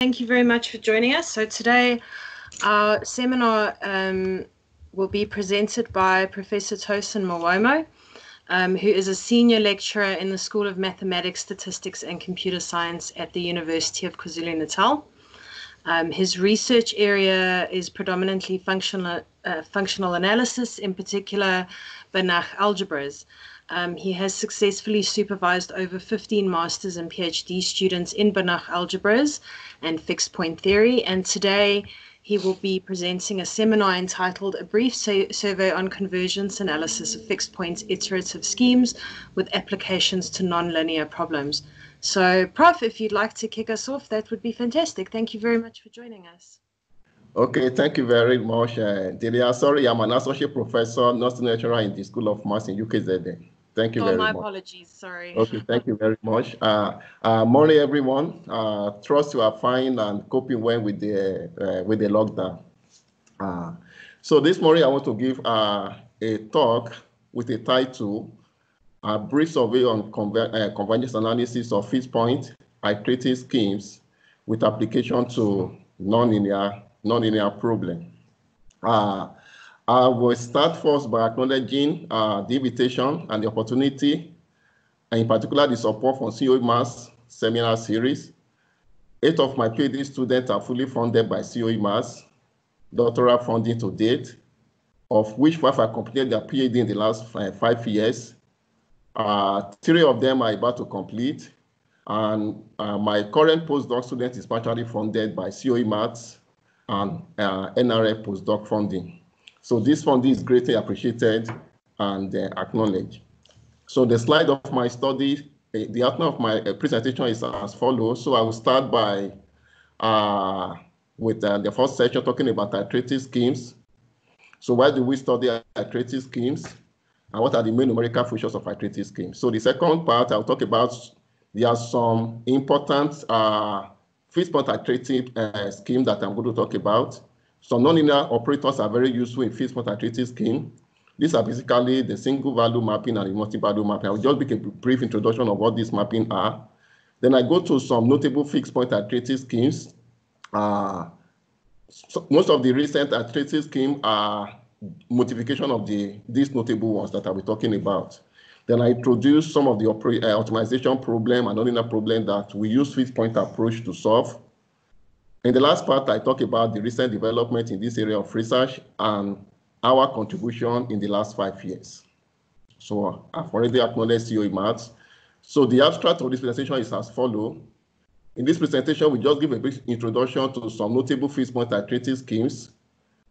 Thank you very much for joining us. So today our seminar um, will be presented by Professor Tosin Mewomo, um, who is a senior lecturer in the School of Mathematics, Statistics and Computer Science at the University of KwaZulu-Natal. Um, his research area is predominantly functional, uh, functional analysis, in particular Banach algebras. Um, he has successfully supervised over 15 masters and PhD students in Banach algebras and fixed point theory. And today he will be presenting a seminar entitled A Brief Survey on Convergence Analysis of Fixed Point Iterative Schemes with Applications to Nonlinear Problems. So, Prof, if you'd like to kick us off, that would be fantastic. Thank you very much for joining us. Okay, thank you very much, uh, Delia. Sorry, I'm an associate professor, not lecturer in the School of Maths in UKZN. Thank you oh, very my much. My apologies. Sorry. Okay, thank you very much. Uh, uh, morning, everyone. Uh, trust you are fine and coping well with the uh, with the lockdown. Uh, so this morning, I want to give uh, a talk with a title: "A Brief Survey on Conver uh, Convergence Analysis of Fixed Point Iterative Schemes with Application to Nonlinear Nonlinear Problem." Uh, I will start first by acknowledging uh, the invitation and the opportunity, and in particular the support from CoE-MaSS seminar series. Eight of my PhD students are fully funded by CoE-MaSS, doctoral funding to date, of which five have completed their PhD in the last five, years. Uh, three of them are about to complete, and uh, my current postdoc student is partially funded by COE and uh, NRF postdoc funding. So this funding is greatly appreciated and uh, acknowledged. So the slide of my study, uh, the outline of my uh, presentation is as follows. So I will start by uh, with uh, the first section talking about iterative schemes. So why do we study iterative schemes? And what are the main numerical features of iterative schemes? So the second part, I'll talk about, there are some important uh, fixed point iterative uh, scheme that I'm going to talk about. Some nonlinear operators are very useful in fixed point iterative scheme. These are basically the single value mapping and the multi-value mapping. I will just make a brief introduction of what these mapping are. Then I go to some notable fixed point iterative schemes. Uh, so most of the recent iterative scheme are modification of the these notable ones that I'll be talking about. Then I introduce some of the uh, optimization problem and nonlinear problem that we use fixed point approach to solve. In the last part, I talk about the recent development in this area of research and our contribution in the last five years. So I've already acknowledged CoE-MaSS. So the abstract of this presentation is as follows. In this presentation, we just give a brief introduction to some notable fixed point iterative schemes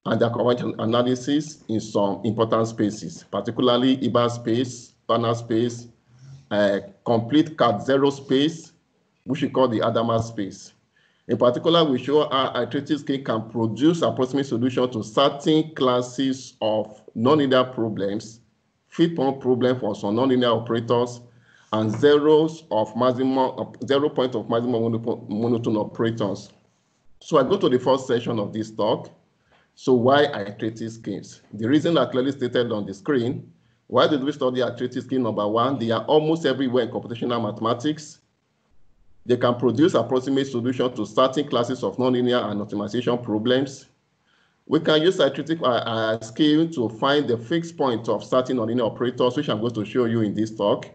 and their convergence analysis in some important spaces, particularly Hilbert space, Banach space, uh, complete cat zero space, which we call the Hadamard space. In particular, we show how iterative scheme can produce approximate solution to certain classes of nonlinear problems, fit point problem for some nonlinear operators, and zeros of maximum zero point of maximum monotone operators. So I go to the first section of this talk. So why iterative schemes? The reason are clearly stated on the screen. Why did we study iterative scheme? Number one, they are almost everywhere in computational mathematics. They can produce approximate solutions to certain classes of nonlinear and optimization problems. We can use iterative uh, uh, scheme to find the fixed point of certain nonlinear operators, which I'm going to show you in this talk.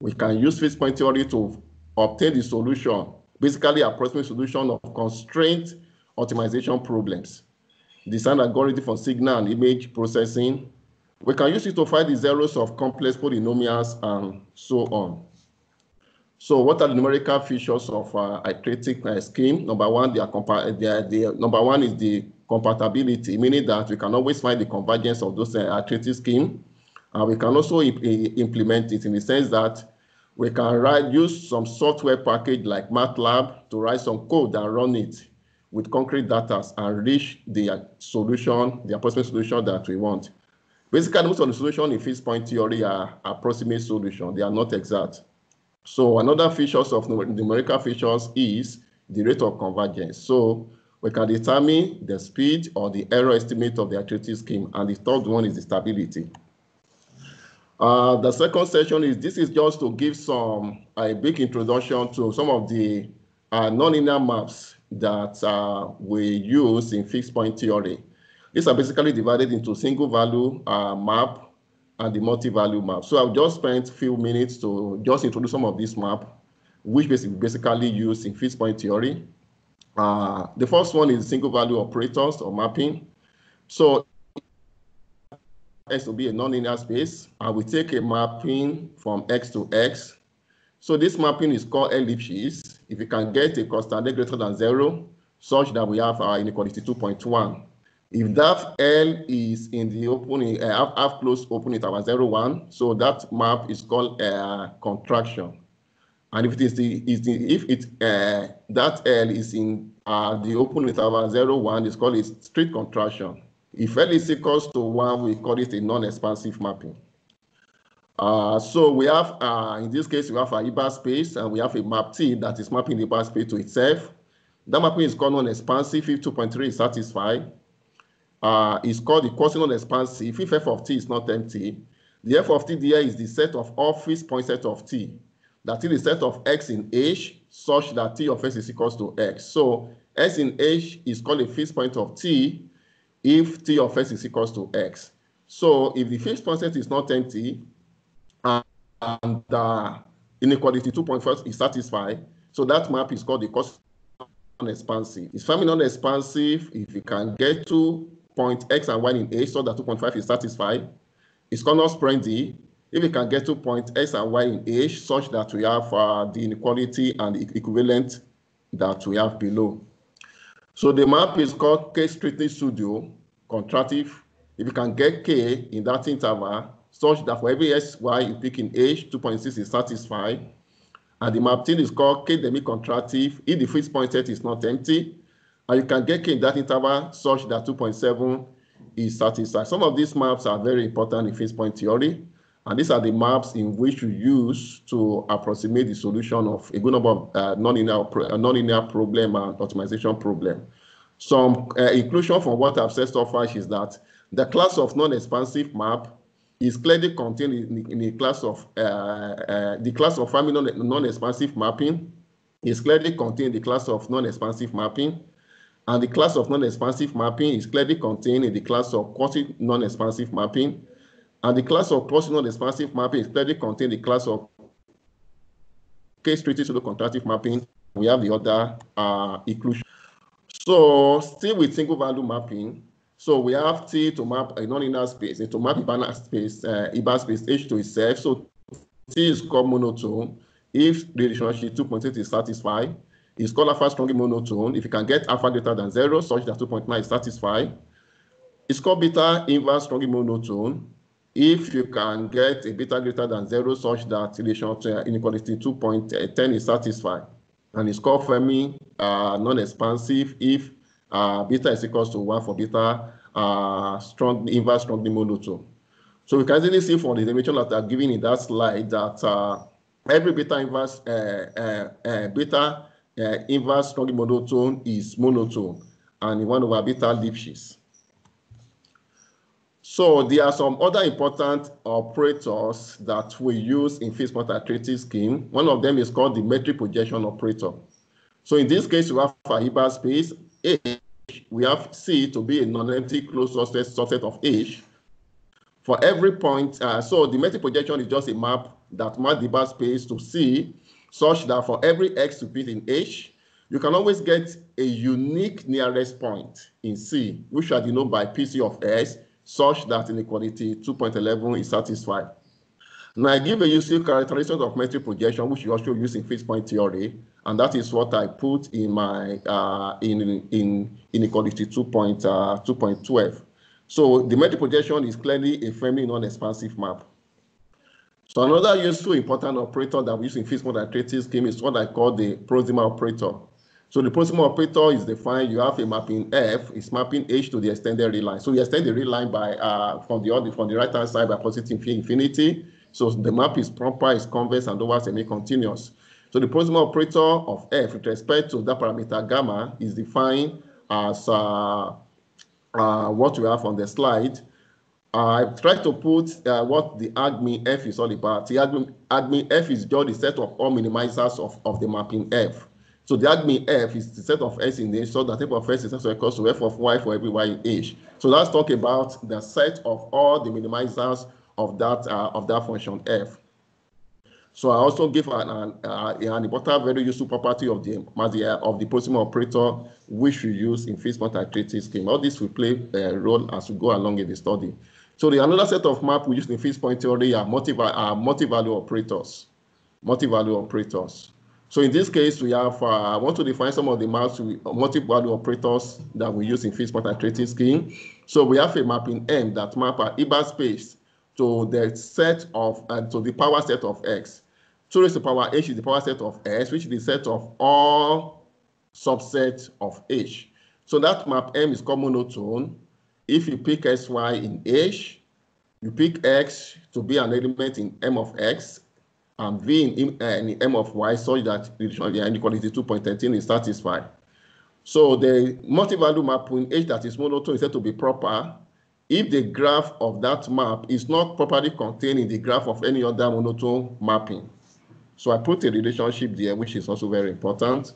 We can use fixed point theory to obtain the solution, basically approximate solution of constraint optimization problems. Design algorithm for signal and image processing. We can use it to find the zeros of complex polynomials and so on. So what are the numerical features of uh, iterative uh, scheme? Number one, they are they number one is the compatibility, meaning that we can always find the convergence of those uh, iterative scheme. And we can also implement it in the sense that we can write, use some software package like MATLAB to write some code and run it with concrete data and reach the solution, the approximate solution that we want. Basically, most of the solution in fixed point theory are approximate solution. They are not exact. So another features of numerical features is the rate of convergence. So we can determine the speed or the error estimate of the iterative scheme. And the third one is the stability. Uh, the second section is this is just to give some a big introduction to some of the uh, nonlinear maps that uh, we use in fixed point theory. These are basically divided into single value uh, map and the multi-value map. So I've just spent a few minutes to just introduce some of this map, which basically, basically used in fixed point theory. Uh, the first one is single value operators or mapping. So X to be a nonlinear space, and we take a mapping from X to X. So this mapping is called L-Lipschitz. If you can get a constant greater than zero, such that we have our inequality 2.1. If that L is in the opening, uh, half, half open interval 0, 1, so that map is called uh, contraction. And if it is the, is the if it uh, that L is in uh, the open interval 0, 1, it's called a strict contraction. If L is equals to 1, we call it a non-expansive mapping. Uh, so we have, uh, in this case, we have a Hilbert space and we have a map T that is mapping the Hilbert space to itself. That mapping is called non-expansive if 2.3 is satisfied. Uh, is called the quasi expansive if f of t is not empty. The f of t there is the set of all fixed point set of t. That is the set of x in H such that t of x is equals to x. So s in H is called a fixed point of t if t of s is equals to x. So if the fixed point set is not empty and uh, inequality 2.5 is satisfied, so that map is called the quasi non-expansive. It's family non-expansive if you can get to point x and y in H so that 2.5 is satisfied. is It's corner spready if we can get to point x and y in H such that we have uh, the inequality and equivalent that we have below. So the map is called K-strictly pseudo contractive. If you can get K in that interval such that for every SY you pick in H, 2.6 is satisfied. And the map thing is called K-demi-contractive if the fixed point set is not empty and you can get in that interval such that 2.7 is satisfied. Some of these maps are very important in fixed point theory, and these are the maps in which you use to approximate the solution of a good number of uh, nonlinear, uh, nonlinear problem and optimization problem. Some uh, inclusion from what I've said so far is that the class of non-expansive map is clearly contained in, in a class of uh, uh, the class of firmly non-expansive mapping is clearly contained in the class of non-expansive mapping and the class of non-expansive mapping is clearly contained in the class of quasi-non-expansive mapping. And the class of quasi-non-expansive mapping is clearly contained in the class of K-strictly pseudo-contractive mapping. We have the other uh, inclusion. So still with single value mapping, so we have T to map a nonlinear space, to map Ibana space, uh, Ibana space H to itself. So T is called monotone if the relationship 2.8 is satisfied is called alpha strongly monotone. If you can get alpha greater than zero, such that 2.9 is satisfied. It's called beta inverse strongly monotone. If you can get a beta greater than zero, such that relation to inequality 2.10 is satisfied. And it's called firmly uh, non-expansive if uh, beta is equal to 1 for beta uh, strong inverse strongly monotone. So we can easily see from the dimension that are given in that slide that uh, every beta inverse uh, uh, beta uh, inverse strongly monotone is monotone and one over beta Lipschitz. So there are some other important operators that we use in point iterative scheme. One of them is called the metric projection operator. So in this case, we have a Hilbert space H. We have C to be a non-empty closed subset, subset of H. For every point, uh, so the metric projection is just a map that maps the bar space to C such that for every x to fit in H, you can always get a unique nearest point in C, which are denoted by PC of S, such that inequality 2.11 is satisfied. Now I give a useful characteristic of metric projection, which you also use in fixed point theory, and that is what I put in my uh, in in inequality 2.2.12. Uh, so the metric projection is clearly a firmly non-expansive map. So another useful important operator that we use in fixed mode iterative scheme is what I call the proximal operator. So the proximal operator is defined, you have a mapping F, it's mapping H to the extended real line. So you extend the real line by uh, from the from the right hand side by positive infinity. So the map is proper, is convex, and lower semi-continuous. So the proximal operator of F with respect to that parameter gamma is defined as uh, uh, what we have on the slide. I've tried to put uh, what the argmin F is all about. The argmin F is just the set of all minimizers of, of the mapping F. So the argmin f is the set of s in H, so the type of s is also equals to f of y for every y in H. So let's talk about the set of all the minimizers of that uh, of that function f. So I also give an, an, uh, an important very useful property of the of the proximal operator, which we use in point iterative scheme. All this will play a role as we go along in the study. So the another set of map we use in fixed point theory are multi-value multi operators. Multi-value operators. So in this case, we have uh, I want to define some of the maps multi-value operators that we use in fixed point iterative scheme. So we have a mapping M that map a Hilbert space to the set of and uh, to the power set of X. 2 raised to the power h is the power set of S, which is the set of all subsets of H. So that map M is common monotone. If you pick Sy in H, you pick X to be an element in M of X, and V in, in eh, M of Y such that the inequality 2.13 is satisfied. So the multi-value map in H that is monotone is said to be proper if the graph of that map is not properly contained in the graph of any other monotone mapping. So I put a relationship there, which is also very important.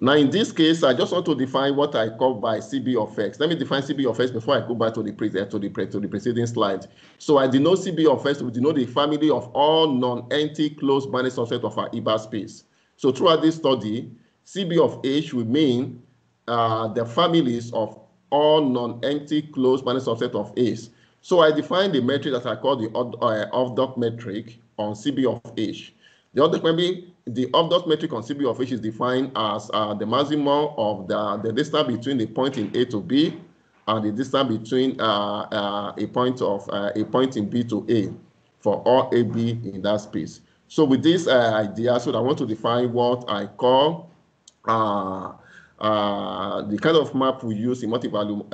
Now, in this case, I just want to define what I call by CB of X. Let me define CB of X before I go back to the, pre to the, to the preceding slide. So I denote CB of X to denote the family of all non-empty closed bounded subset of our Hilbert space. So throughout this study, CB of H will mean uh, the families of all non-empty closed bounded subset of A's. So I define the metric that I call the uh, Hausdorff metric on CB of H. The other maybe the Hausdorff metric on CB of H is defined as uh, the maximum of the, the distance between the point in A to B and the distance between uh, uh, a point of uh, a point in B to A for all AB in that space. So with this uh, idea, so I want to define what I call uh, the kind of map we use in multi-value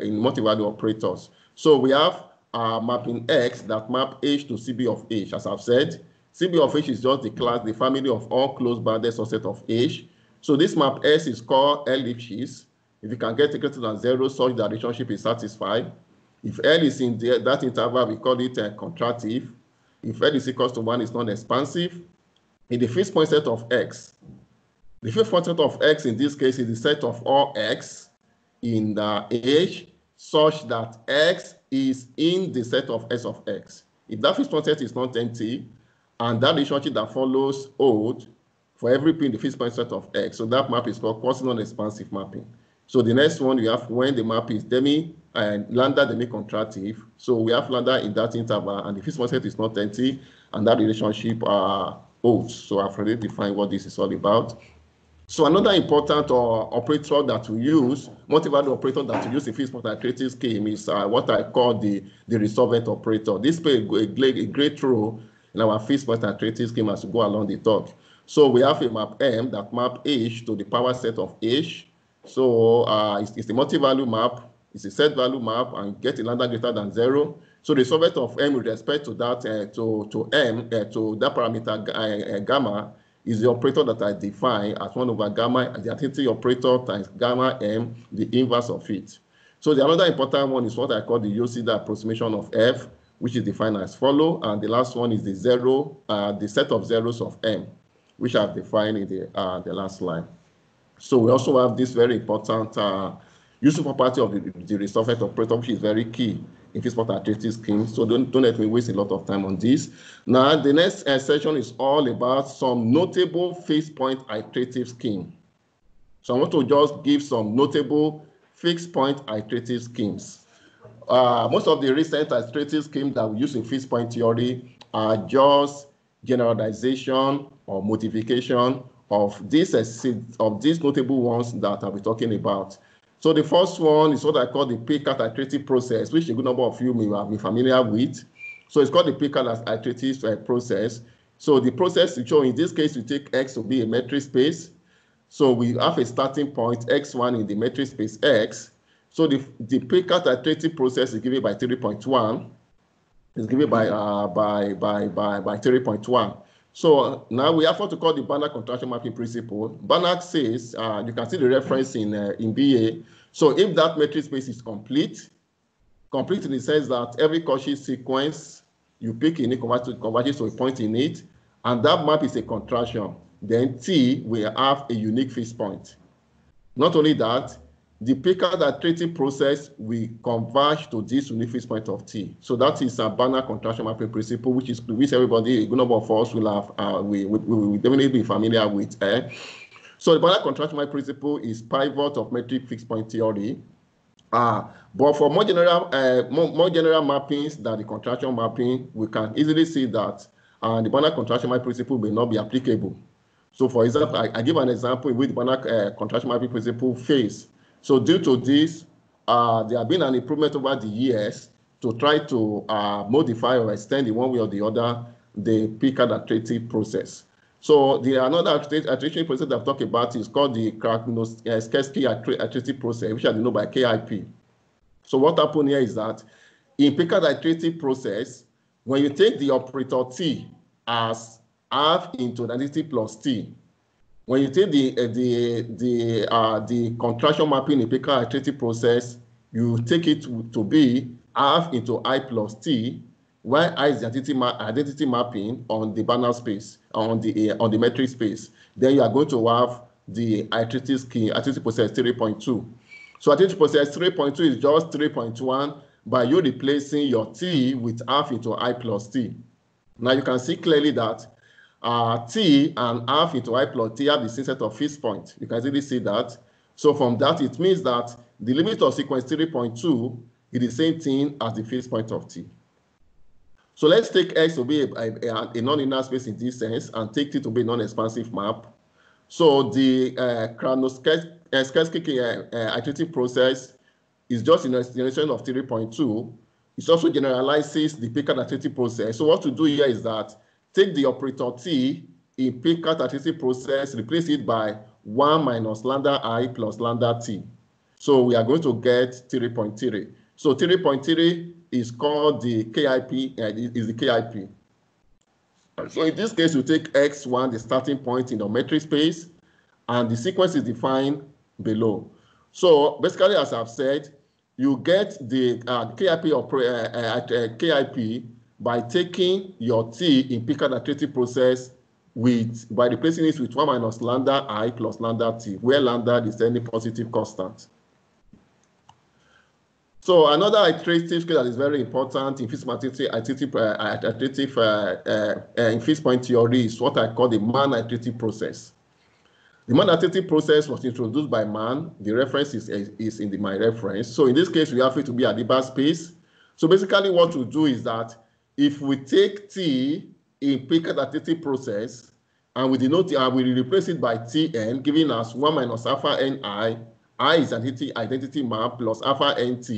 in multi-value operators. So we have mapping X that map H to CB of H. As I've said, CB of H is just the class, the family of all closed bounded subset of H. So this map S is called L if If you can get it greater than zero, such that relationship is satisfied. If L is in the, that interval, we call it uh, contractive. If L is equal to one, it's non-expansive. In the fixed point set of X, the fifth point set of X in this case is the set of all X in the H such that X is in the set of S of X. If that fixed point set is not empty, and that relationship that follows hold for every pin the fixed point set of X, so that map is called quasi-non-expansive mapping. So the next one we have when the map is demi and lambda demi-contractive. So we have lambda in that interval, and the fixed point set is not empty, and that relationship uh, holds. So I've already defined what this is all about. So another important uh, operator that we use, multi-value operator that we use in fixed point iterative scheme is uh, what I call the, the resolvent operator. This plays a, a, great role in our fixed point scheme as we go along the talk. So we have a map M that map H to the power set of H. So uh, it's, it's a multi-value map, it's a set value map, and get a lambda greater than zero. So the resolvent of M with respect to that, uh, to, to M, uh, to that parameter uh, uh, gamma, is the operator that I define as 1 over gamma, the identity operator times gamma m, the inverse of it. So the another important one is what I call the Yosida approximation of f, which is defined as follow. And the last one is the zero, uh, the set of zeros of m, which I've defined in the, uh, the last line. So we also have this very important uh, useful property of the, the operator, which is very key in fixed point iterative scheme. So don't, don't let me waste a lot of time on this. Now, the next uh, section is all about some notable fixed point iterative scheme. So I want to just give some notable fixed point iterative schemes. Uh, most of the recent iterative schemes that we use in fixed point theory are just generalization or modification of these, of these notable ones that I'll be talking about. So the first one is what I call the Picard iterative process, which a good number of you may have been familiar with. So it's called the Picard iterative uh, process. So the process to show in this case, we take X to be a metric space. So we have a starting point X1 in the metric space X. So the, the Picard iterative process is given by 3.1. It's given by, uh, by, by, by, by 3.1. So now we have what to call the Banach contraction mapping principle. Banach says, uh, you can see the reference in, uh, in BA. So if that metric space is complete, complete in the sense that every Cauchy sequence you pick in it converges to a point in it, and that map is a contraction. then T will have a unique fixed point. Not only that, the Picard iterative process will converge to this unique fixed point of T. So that is a Banach contraction mapping principle, which is which everybody, a good number of us will have, uh, we, we, we will definitely be familiar with. Eh? So the Banach contraction mapping principle is pivot of metric fixed point theory. Uh, but for more general, uh, more, more general mappings than the contraction mapping, we can easily see that uh, the Banach contraction mapping principle may not be applicable. So for example, I, I give an example in which Banach uh, contraction mapping principle fails. So due to this, uh, there have been an improvement over the years to try to uh, modify or extend in one way or the other the Picard iterative process. So the another iteration process that I've talked about is called the Krasnoselskii iterative process, which I know by KIP. So what happened here is that in Picard iterative process, when you take the operator T as half into identity plus T, when you take the uh, the the uh, the contraction mapping in Picard iterative process, you take it to, be half into I plus T, while I is the identity, ma identity mapping on the Banach space, on the uh, on the metric space. Then you are going to have the iterative scheme, iterative process 3.2. So iterative process 3.2 is just 3.1 by you replacing your T with half into I plus T. Now you can see clearly that uh, T and half into I plus T have the same set of fixed points. You can easily see that. So from that, it means that the limit of sequence 3.2 is the same thing as the fixed point of T. So let's take X to be a, a, a non-linear space in this sense and take T to be a non-expansive map. So the uh, Krasnoselskii uh, uh, iterative process is just in a generation of 3.2. It also generalizes the Picard iterative process. So what to do here is that take the operator T in Picard iterative process, replace it by 1 minus lambda i plus lambda t. So we are going to get 3.3. So 3.3 is called the KIP, uh, is the KIP. So in this case, you take x1, the starting point in the metric space, and the sequence is defined below. So basically, as I've said, you get the uh, KIP, or, uh, uh, KIP by taking your T in Picard iterative process with by replacing it with 1 minus lambda i plus lambda t, where lambda is any positive constant. So another iterative scale that is very important in physical iterative, uh, iterative uh, uh, uh, in fixed point theory is what I call the Mann iterative process. The Mann iterative process was introduced by Mann. The reference is, is in the, my reference. So in this case, we have it to be a Hilbert space. So basically what we do is that if we take T in iterative process and we denote uh, we replace it by Tn, giving us 1 minus alpha Ni, I is identity, identity map plus alpha Nt,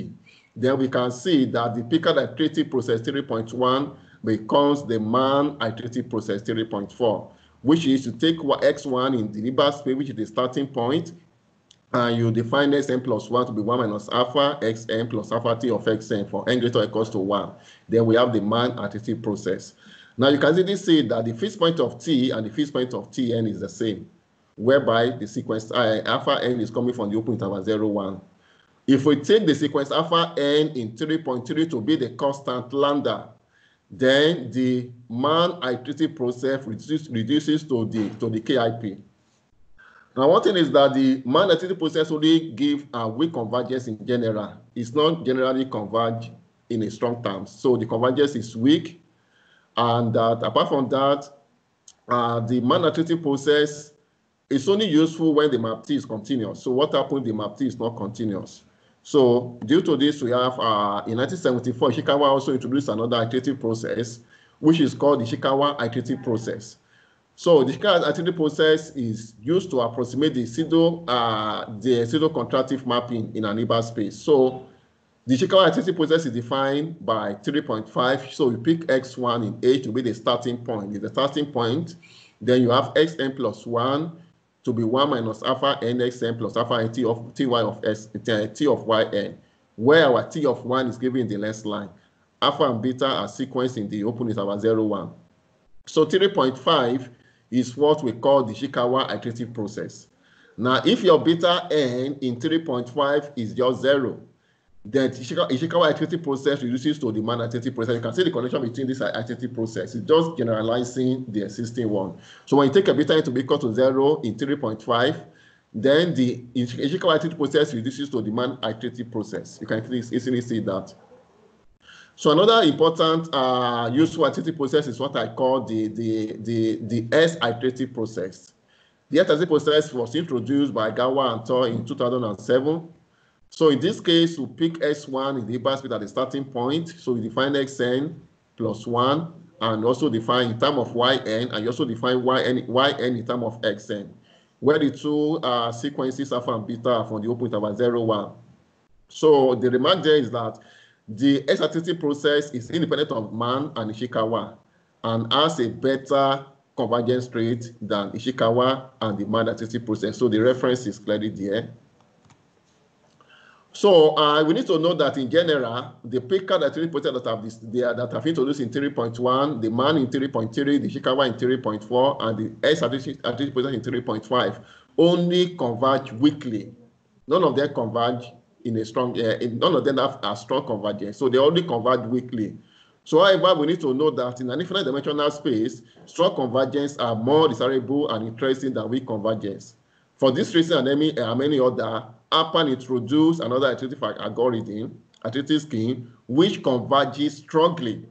then we can see that the Picard iterative process 3.1 becomes the Mann iterative process 3.4, which is to take x1 in the Hilbert space, which is the starting point, and you define xn plus 1 to be 1 minus alpha xn plus alpha t of xn for n greater or equals to 1. Then we have the Mann iterative process. Now you can easily see that the fixed point of t and the fixed point of tn is the same, whereby the sequence uh, alpha n is coming from the open interval 0, 1. If we take the sequence alpha n in 3.3 to be the constant lambda, then the Mann iterative process reduces, reduces to the to the KIP. Now, one thing is that the iterative process only give a weak convergence in general. It's not generally converge in a strong terms. So the convergence is weak. And that apart from that, uh, the iterative process is only useful when the map T is continuous. So what happens the map T is not continuous? So due to this, we have uh, in 1974, Ishikawa also introduced another iterative process, which is called the Ishikawa iterative process. So the Ishikawa iterative process is used to approximate the pseudo uh, the pseudo contractive mapping in an Hilbert space. So the Ishikawa iterative process is defined by 3.5. So you pick x1 in A to be the starting point. It's the starting point. Then you have xn plus 1 to be 1 minus alpha nxn plus alpha n t of ty of s t of yn, where our t of 1 is given in the last line. Alpha and beta are sequenced in the open interval 0, 1. So 3.5 is what we call the Ishikawa iterative process. Now, if your beta n in 3.5 is just 0, Then the Ishikawa iterative process reduces to the Mann iterative process. You can see the connection between this iterative process. It's just generalizing the existing one. So when you take a beta n to be equal to zero in 3.5, then the Ishikawa iterative process reduces to the Mann iterative process. You can easily see that. So another important uh, useful iterative process is what I call the, the, the, the S iterative process. The S iterative process was introduced by Gawa and Tor in 2007 so in this case, we pick S1 in the space at the starting point. So we define Xn plus 1 and also define in terms of Yn and also define Yn, Yn in terms of Xn, where the two uh, sequences alpha and beta are from the open interval 0, 1. So the remark there is that the x process is independent of Mann and Ishikawa and has a better convergence rate than Ishikawa and the Mann iterative process. So the reference is clearly there. So uh, we need to know that in general, the Picard iterative process that have this, they are, that have introduced in 3.1, the Mann in 3.3, the Shikawa in 3.4, and the S iterative process in 3.5 only converge weakly. None of them converge in a strong, uh, in, none of them have a strong convergence. So they only converge weakly. So however, we need to know that in an infinite dimensional space, strong convergence are more desirable and interesting than weak convergence. For this reason and many, uh, many other, Apan introduced another iterative algorithm, iterative scheme, which converges strongly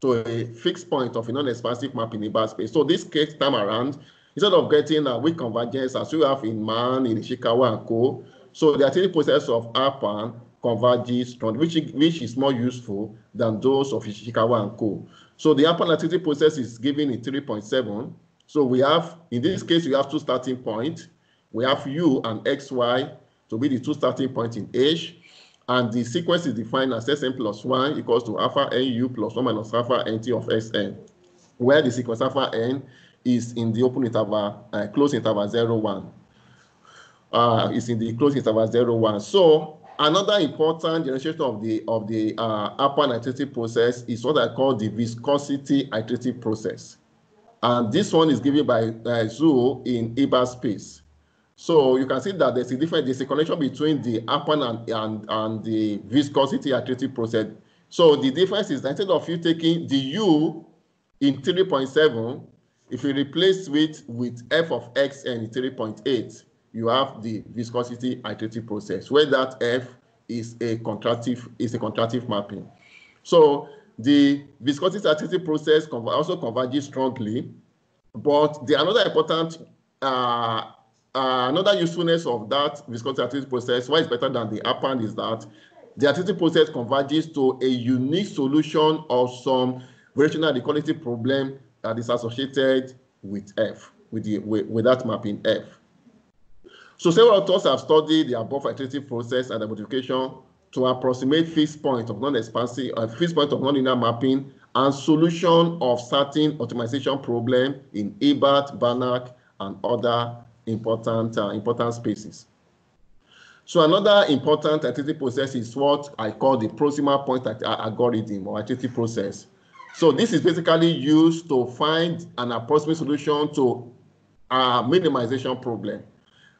to a fixed point of a non-expansive map in Hilbert space. So this case time around, instead of getting a weak convergence as we have in Man, in Ishikawa and Co., so the iterative process of Apan converges which, which is more useful than those of Ishikawa and Co. So the Apan iterative process is given in 3.7. So we have, in this case, we have two starting points. We have U and XY to be the two starting points in H. And the sequence is defined as Sn plus 1 equals to alpha Nu plus 1 minus alpha Nt of Sn, where the sequence alpha n is in the open interval, uh, close interval 0, 1. Uh, is in the close interval 0, 1. So another important generation of the of the uh, upper iterative process is what I call the viscosity iterative process. And this one is given by uh, in Hilbert space. So you can see that there's a difference, there's a connection between the Halpern and, and, and the viscosity iterative process. So the difference is that instead of you taking the U in 3.7, if you replace it with f of x and 3.8, you have the viscosity iterative process, where that f is a contractive is a contractive mapping. So the viscosity iterative process also converges strongly, but the another important uh, uh, another usefulness of that viscosity iterative process, why it's better than the Halpern is that the iterative process converges to a unique solution of some variational equality problem that is associated with F, with, the, with, with that mapping F. So several authors have studied the above iterative process and the modification to approximate fixed point of non-expansive, uh, fixed point of non-linear mapping and solution of certain optimization problem in Hilbert, Banach, and other important, uh, important spaces. So another important iterative process is what I call the proximal point algorithm or iterative process. So this is basically used to find an approximate solution to a minimization problem.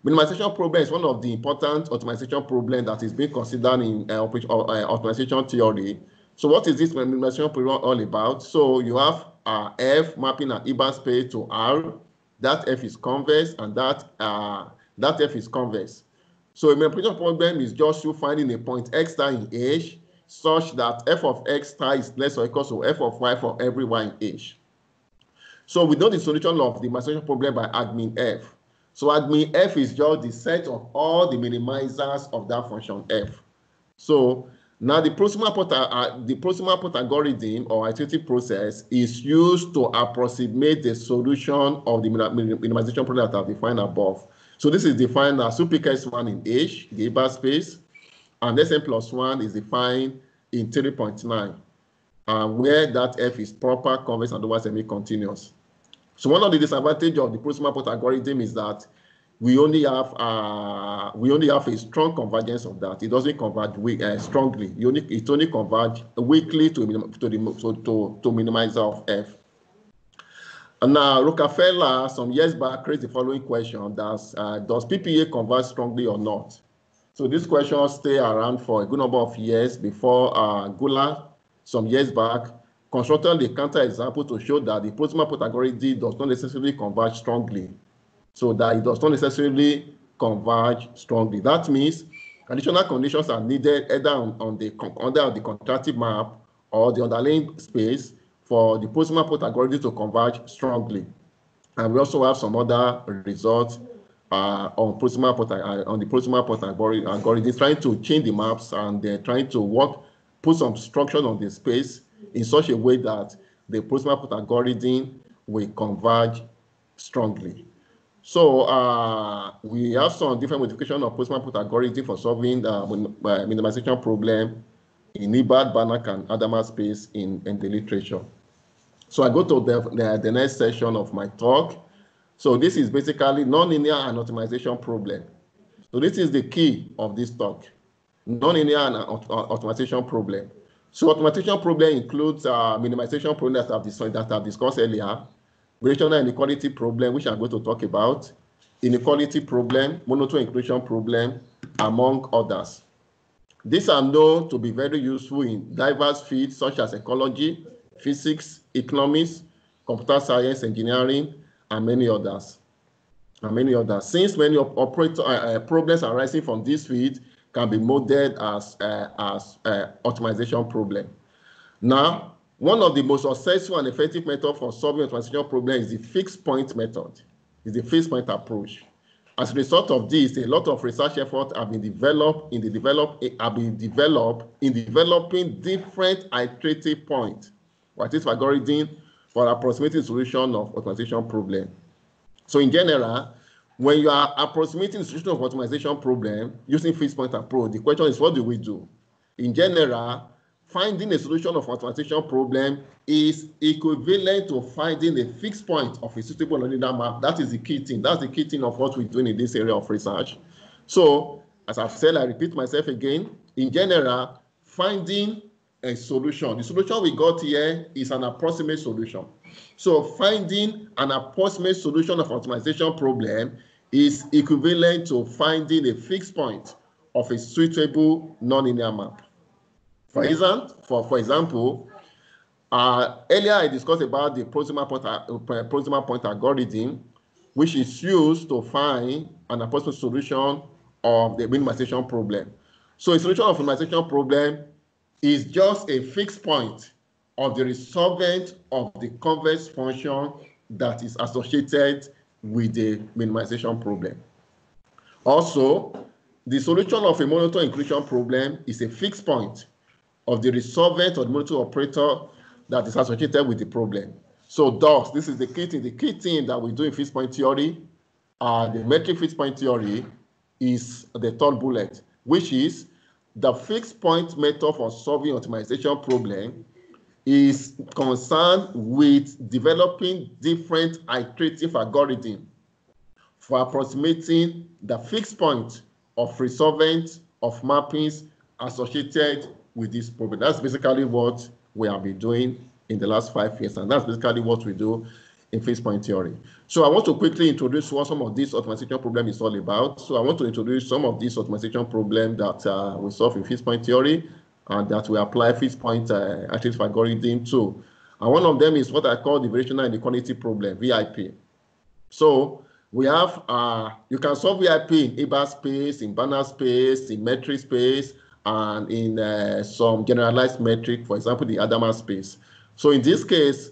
Minimization problem is one of the important optimization problems that is being considered in uh, uh, optimization theory. So what is this minimization problem all about? So you have uh, F mapping an Hilbert space to R that f is convex and that uh, that f is convex. So a minimization problem is just you finding a point x star in H such that f of x star is less or equal to f of y for every y in H. So we know the solution of the minimization problem by argmin f. So argmin f is just the set of all the minimizers of that function f. So now, the proximal point, uh, the proximal point algorithm or iterative process is used to approximate the solution of the minimization problem that I've defined above. So this is defined as SUPK1 in H, the Hilbert space, and Sn plus 1 is defined in 3.9, uh, where that F is proper, convex, and otherwise semi-continuous. So one of the disadvantages of the proximal point algorithm is that we only have uh, we only have a strong convergence of that. It doesn't converge weak, uh, strongly. It only converge weakly to to the to to, minimizer of f. And now Rockafellar some years back raised the following question: Does uh, does PPA converge strongly or not? So this question stay around for a good number of years before uh, Güler, some years back, constructed the counter example to show that the proximal algorithm does not necessarily converge strongly. So that it does not necessarily converge strongly. That means additional conditions are needed either on, on the under the contractive map or the underlying space for the proximal point to converge strongly. And we also have some other results uh, on proximal uh, on the proximal point algorithm, trying to change the maps and they're trying to work, put some structure on the space in such a way that the proximal point algorithm will converge strongly. So uh, we have some different modification of proximal point algorithm for solving the uh, minimization problem in Hilbert, Banach, and Hadamard space in, in the literature. So I go to the, the, the next section of my talk. So this is basically nonlinear and optimization problem. So this is the key of this talk, nonlinear and optimization problem. So optimization problem includes uh, minimization problem that I've, discussed, that I've discussed earlier, variational inequality problem, which I'm going to talk about, inequality problem, monotone inclusion problem, among others. These are known to be very useful in diverse fields such as ecology, physics, economics, computer science, engineering, and many others. And many others. Since many operator uh, uh, problems arising from this field can be modeled as uh, as uh, optimization problem. Now, one of the most successful and effective methods for solving optimization problem is the fixed point method. Is the fixed point approach. As a result of this, a lot of research efforts have been developed in the develop have been developed in developing different iterative points, what is algorithm for approximating solution of optimization problem. So in general, when you are approximating the solution of optimization problem using fixed point approach, the question is what do we do? In general, finding a solution of optimization problem is equivalent to finding a fixed point of a suitable linear map. That is the key thing. That's the key thing of what we're doing in this area of research. So, as I've said, I repeat myself again. In general, finding a solution. The solution we got here is an approximate solution. So finding an approximate solution of optimization problem is equivalent to finding a fixed point of a suitable nonlinear map. For example, for, for example, uh, earlier I discussed about the proximal point, uh, proximal point algorithm, which is used to find an approximate solution of the minimization problem. So a solution of minimization problem is just a fixed point of the resolvent of the convex function that is associated with the minimization problem. Also, the solution of a monotone inclusion problem is a fixed point of the resolvent or the monotone operator that is associated with the problem. So thus, this is the key thing. The key thing that we do in fixed point theory, uh, the metric fixed point theory, is the third bullet, which is the fixed point method for solving optimization problem is concerned with developing different iterative algorithms for approximating the fixed point of resolvent of mappings associated with this problem. That's basically what we have been doing in the last five years, and that's basically what we do in fixed point theory. So I want to quickly introduce what some of this optimization problem is all about. So I want to introduce some of these optimization problem that uh, we solve in fixed point theory and that we apply fixed point uh, attribute algorithm to. And one of them is what I call the variational inequality problem, VIP. So we have, uh, you can solve VIP in Hilbert space, in Banach space, in metric space, and in uh, some generalized metric, for example, the Hadamard space. So in this case,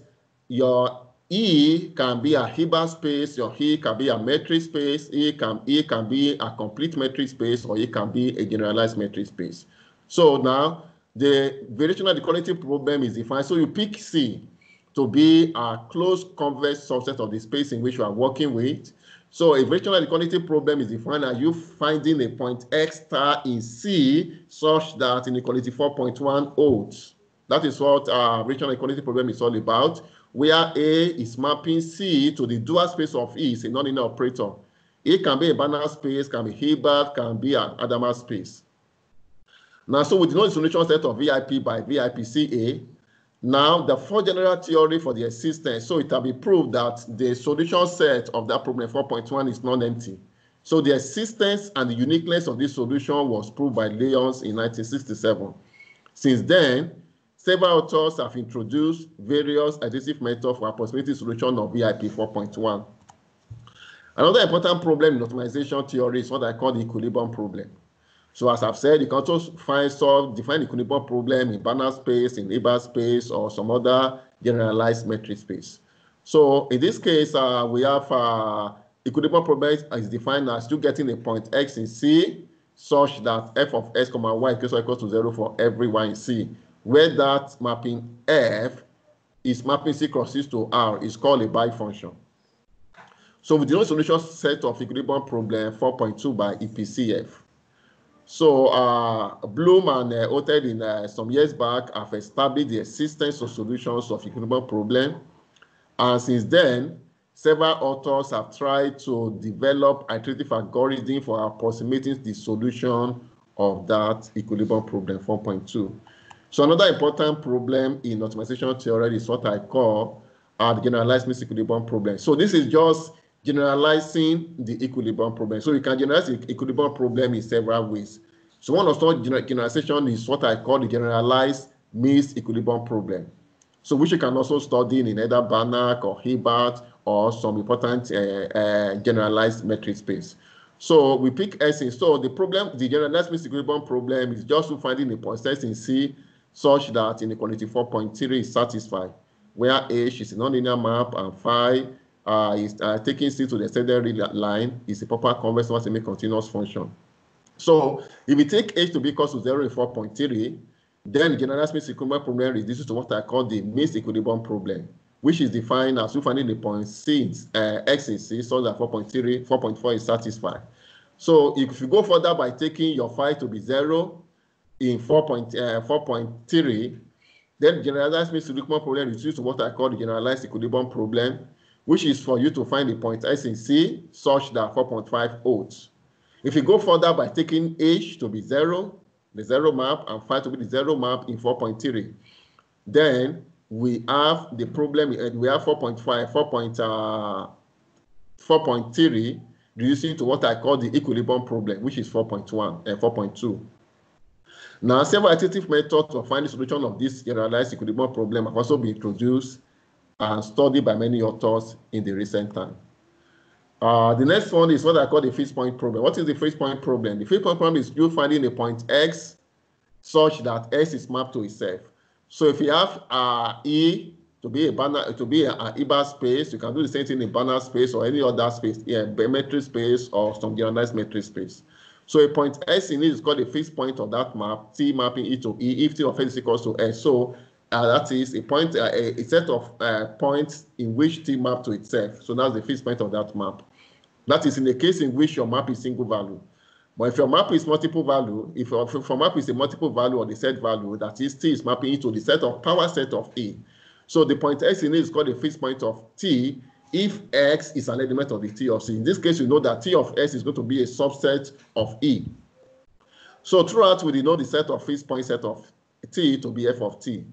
your E can be a Hilbert space, your E can be a metric space, E can, e can be a complete metric space, or it can be a generalized metric space. So now the variational inequality problem is defined. So you pick C to be a closed convex subset of the space in which you are working with. So a variational inequality problem is defined as you finding a point X star in C such that inequality 4.1 holds. That is what uh, variational inequality problem is all about where A is mapping C to the dual space of E, is a nonlinear operator. A can be a Banach space, can be Hilbert, can be an Adama space. Now, so with the solution set of VIP by VIPCA, now the four general theory for the existence, so it can be proved that the solution set of that problem 4.1 is non-empty. So the existence and the uniqueness of this solution was proved by Lions in 1967. Since then, several authors have introduced various additive methods for approximating solution of VIP 4.1. Another important problem in optimization theory is what I call the equilibrium problem. So as I've said, you can also find solve define the equilibrium problem in Banach space, in Hilbert space, or some other generalized metric space. So in this case, uh, we have uh, equilibrium problem is defined as you getting a point x in C such that f of x comma y equals equals to zero for every y in C, where that mapping f is mapping C cross C to R is called a bifunction. So we denote solution set of equilibrium problem 4.2 by EPCF. So uh, Bloom and uh, Oted in uh, some years back have established the existence of solutions of equilibrium problem. And since then, several authors have tried to develop iterative algorithm for approximating the solution of that equilibrium problem 4.2. So another important problem in optimization theory is what I call uh, the generalized misequilibrium problem. So this is just generalizing the equilibrium problem. So you can generalize the equilibrium problem in several ways. So one of those generalization is what I call the generalized mixed equilibrium problem. So which you can also study in either Banach or Hilbert or some important uh, uh, generalized metric space. So we pick S in. So the problem, the generalized mixed equilibrium problem is just finding a point S in C such that inequality 4.3 is satisfied, where H is a nonlinear map and phi uh, is uh, taking C to the secondary line is a proper convex semi-continuous function. So if we take H to be equal to 0 in 4.3, then generalized mixed equilibrium problem reduces to what I call the mixed equilibrium problem, which is defined as you finding the point C, uh, X C, so that 4.3, 4.4 is satisfied. So if you go further by taking your phi to be 0 in 4.3, uh, then generalized mixed equilibrium problem reduces to what I call the generalized equilibrium problem, which is for you to find the point S in C such that 4.5 holds. If you go further by taking H to be 0, the zero map, and phi to be the zero map in 4.3, then we have the problem, and we have 4.5, 4.3 uh, reducing to what I call the equilibrium problem, which is 4.1 and eh, 4.2. Now, several iterative methods of finding the solution of this generalized equilibrium problem have also been introduced and studied by many authors in the recent time. Uh, the next one is what I call the fixed point problem. What is the fixed point problem? The fixed point problem is you finding a point x such that s is mapped to itself. So if you have uh, E to be a banner to be an Hilbert space, you can do the same thing in Banach space or any other space, yeah, metric space or some generalized metric space. So a point S in it is called a fixed point of that map, T mapping E to E, if T of S is equals to S. So uh, that is a point, uh, a, a, set of uh, points in which T map to itself. So that's the fixed point of that map. That is in the case in which your map is single value. But if your map is multiple value, if your, if your map is a multiple value or the set value, that is T is mapping into the set of power set of A. So the point X in it is called a fixed point of T if X is an element of the T of C. In this case, you know that T of S is going to be a subset of E. So throughout, we denote the set of fixed point set of T to be F of T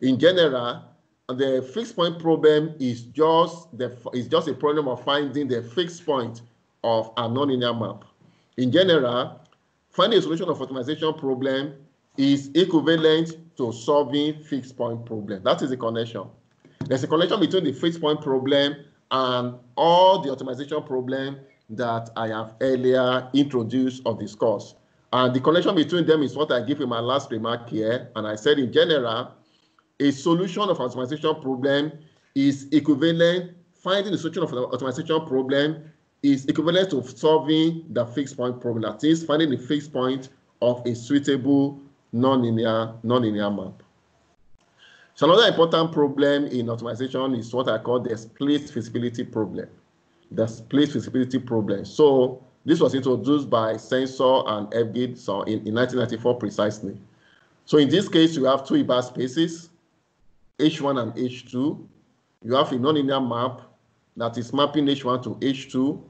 in general, the fixed point problem is just the is just a problem of finding the fixed point of a nonlinear map. In general, finding a solution of optimization problem is equivalent to solving fixed point problem. That is the connection. There's a connection between the fixed point problem and all the optimization problem that I have earlier introduced or discussed. And the connection between them is what I give in my last remark here. And I said in general, a solution of optimization problem is equivalent, finding the solution of an optimization problem is equivalent to solving the fixed point problem. That is, finding the fixed point of a suitable nonlinear, nonlinear map. So another important problem in optimization is what I call the split feasibility problem. The split feasibility problem. So this was introduced by Censor and Elfving so in, in 1994 precisely. So in this case, you have two Hilbert spaces H1 and H2. You have a nonlinear map that is mapping H1 to H2.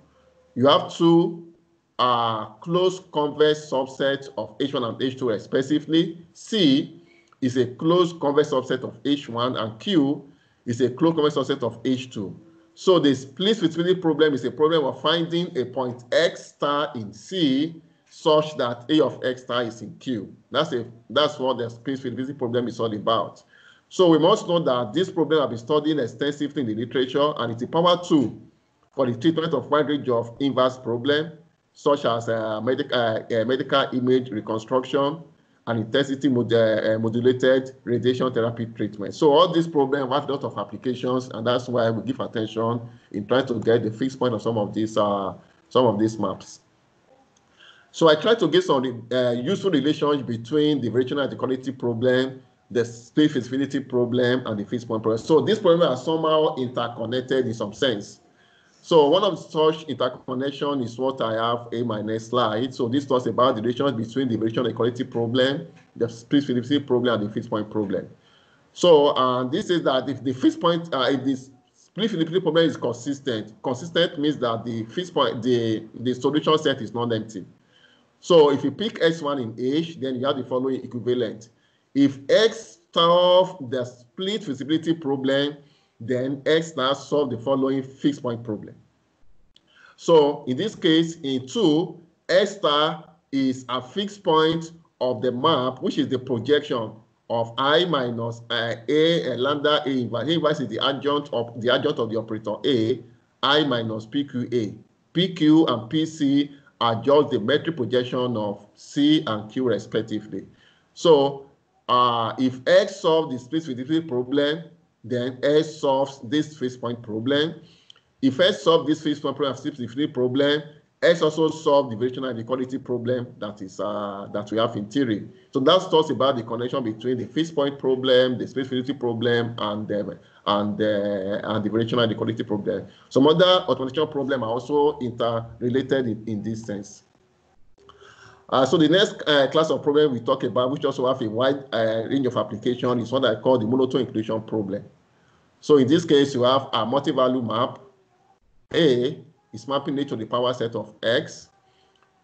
You have two uh, closed convex subsets of H1 and H2 respectively. C is a closed convex subset of H1 and Q is a closed convex subset of H2. So the split feasibility problem is a problem of finding a point X star in C such that A of X star is in Q. That's a that's what the split feasibility problem is all about. So we must know that this problem has been studied extensively in the literature and it's a power tool for the treatment of wide range of inverse problem, such as uh, medic, uh, uh, medical image reconstruction and intensity mod uh, modulated radiation therapy treatment. So all these problems have a lot of applications, and that's why we give attention in trying to get the fixed point of some of these uh, some of these maps. So I try to get some uh, useful relations between the variation and the quality problem the space feasibility problem and the fixed point problem. So these problems are somehow interconnected in some sense. So one of such interconnection is what I have in my next slide. So this talks about the relation between the variational inequality problem, the space feasibility problem, and the fixed point problem. So uh, this is that if the fixed point, uh, if this split feasibility problem is consistent, consistent means that the fixed point, the, the solution set is non-empty. So if you pick x1 in H, then you have the following equivalent. If X solve the split feasibility problem, then X now solve the following fixed point problem. So in this case, in 2, X star is a fixed point of the map, which is the projection of I minus uh, A uh, lambda A inverse. A inverse is the adjunct of the adjunct of the operator A, I minus PQA. PQ and PC are just the metric projection of C and Q respectively. So uh, if X solves the split feasibility problem, then X solves this fixed point problem. If X solves this fixed point problem, split feasibility problem, S also solves the variational inequality problem that is uh, that we have in theory. So that talks about the connection between the fixed point problem, the split feasibility problem, and the and the and the variational inequality problem. Some other automation problem are also interrelated in, in this sense. Uh, so the next uh, class of problem we talk about, which also have a wide uh, range of application, is what I call the monotone inclusion problem. So in this case, you have a multi-value map. A is mapping A to the power set of X.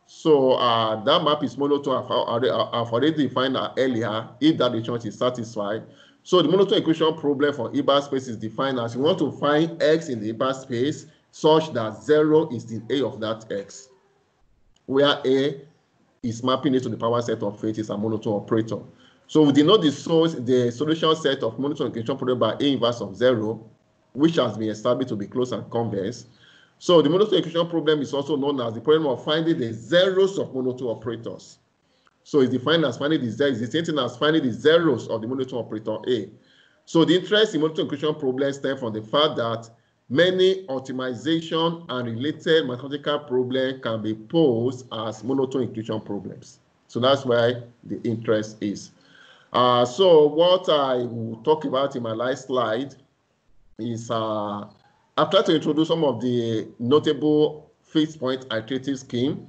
So uh, that map is monotone. I've already defined earlier if that relation is satisfied. So the monotone inclusion problem for Hilbert space is defined as you want to find X in the Hilbert space such that zero is in A of that X, where A is mapping it to the power set of H is a monotone operator. So we denote the source, the solution set of monotone integration problem by A inverse of zero, which has been established to be closed and converse. So the monotone integration problem is also known as the problem of finding the zeros of monotone operators. So it's defined as finding the zeros, it's the same thing as finding the zeros of the monotone operator A. So the interest in monotone integration problems stem from the fact that Many optimization and related mathematical problems can be posed as monotone inclusion problems. So that's why the interest is. Uh, so what I will talk about in my last slide is uh, I've tried to introduce some of the notable fixed point iterative scheme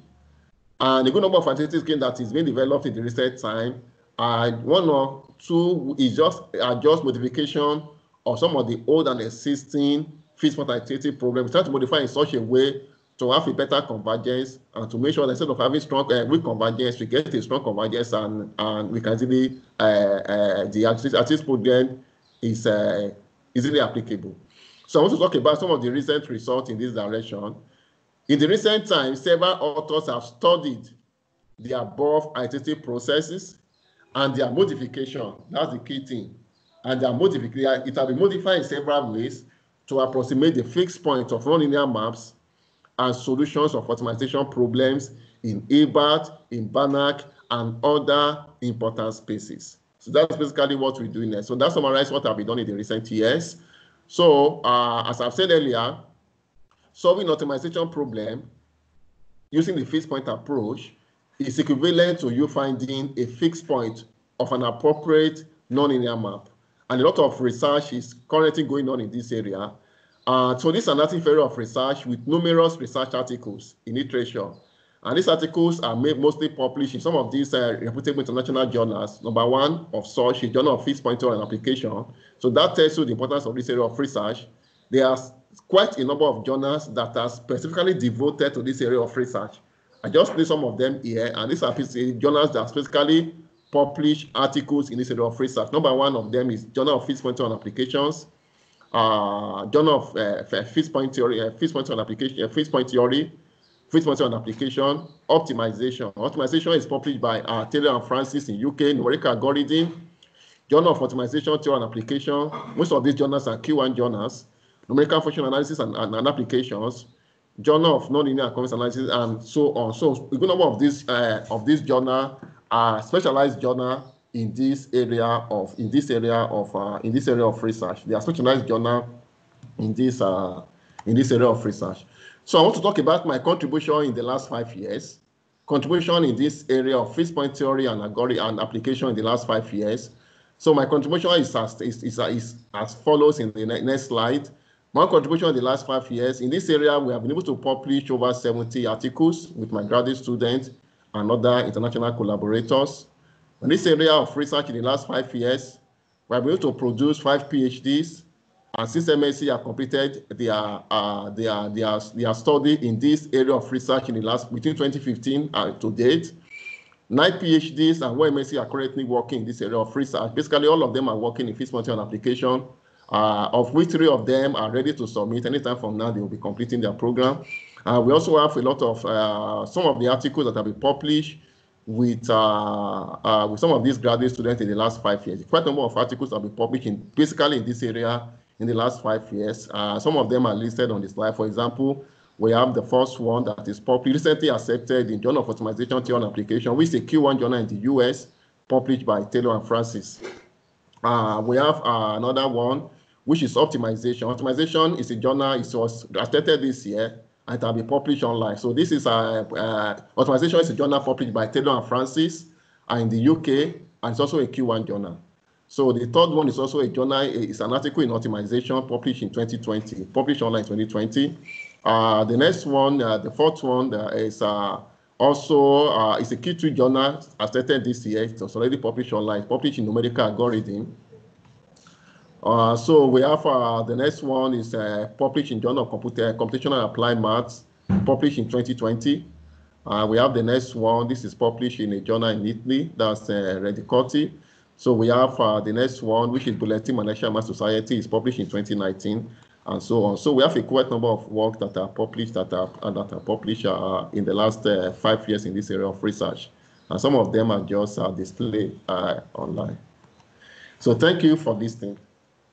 and a good number of iterative scheme that is being developed in the recent time. And one or two is just uh, just modification of some of the old and existing fixed point iterative problem. We try to modify in such a way to have a better convergence and to make sure that instead of having strong uh, weak convergence, we get a strong convergence and, and we can easily, uh, uh, the artist program is uh, easily applicable. So I want to talk about some of the recent results in this direction. In the recent times, several authors have studied the above iterative processes and their modification. That's the key thing. And their modification, it has been modified in several ways to approximate the fixed point of nonlinear maps and solutions of optimization problems in Hilbert, in Banach, and other important spaces. So that's basically what we're doing there. So that summarizes what I've been done in the recent years. So uh, as I've said earlier, solving optimization problem using the fixed point approach is equivalent to you finding a fixed point of an appropriate nonlinear map. And a lot of research is currently going on in this area uh, so this is an active area of research with numerous research articles in literature. And these articles are made, mostly published in some of these uh, reputable international journals. Number one of such is Journal of Fixed Point and Application. So that tells you the importance of this area of research. There are quite a number of journals that are specifically devoted to this area of research. I just list some of them here, and these are journals that specifically publish articles in this area of research. Number one of them is Journal of Fixed Point and Applications. Uh, Journal of uh, Fixed Point Theory, uh, Fixed Point on Application, uh, Fixed Point Theory, Fixed Point on Application, Optimization. Optimization is published by uh, Taylor and Francis in UK, Numerical Algorithm, Journal of Optimization Theory and Application. Most of these journals are Q1 journals, Numerical Function Analysis and, and, and Applications, Journal of Nonlinear Convex Analysis, and so on. So a good number of these uh, of these journal are specialized journal in this area of in this area of uh, in this area of research. They are specialized journal in this uh, in this area of research. So I want to talk about my contribution in the last five years. Contribution in this area of fixed point theory and algorithm and application in the last five years. So my contribution is as, is, is, is as follows in the next slide. My contribution in the last five years, in this area, we have been able to publish over 70 articles with my graduate students and other international collaborators. In this area of research in the last five years, we have been able to produce five PhDs, and since MSc have completed their, uh, their, their, their study in this area of research in the last, between 2015 and to date, nine PhDs and one MSc are currently working in this area of research. Basically, all of them are working in fixed point application uh, of which three of them are ready to submit. Anytime from now, they will be completing their program. Uh, we also have a lot of, uh, some of the articles that have been published with, uh, uh, with some of these graduate students in the last five years. Quite a number of articles have been published in, basically in this area in the last five years. Uh, some of them are listed on the slide. For example, we have the first one that is published, recently accepted in Journal of Optimization Theory Application, which is a Q1 journal in the US, published by Taylor and Francis. we have another one which is optimization. Optimization is a journal, it was started this year it will be published online. So this is a, uh, optimization is a journal published by Taylor and Francis in the UK, and it's also a Q1 journal. So the third one is also a journal, it's an article in optimization published in 2020, published online 2020. Uh, the next one, uh, the fourth one uh, is uh, also, uh, it's a Q2 journal, started this year, it's already published online, published in numerical algorithm. Uh, so we have uh, the next one is uh, published in Journal of Computer, Computational Applied Maths, published in 2020. Uh, we have the next one. This is published in a journal in Italy. That's uh, Rendiconti. So we have uh, the next one, which is Bulletin Malaysia Math Society, is published in 2019, and so on. So we have a quite number of work that are published that are that are published in the last five years in this area of research, and some of them are just displayed online. So thank you for listening.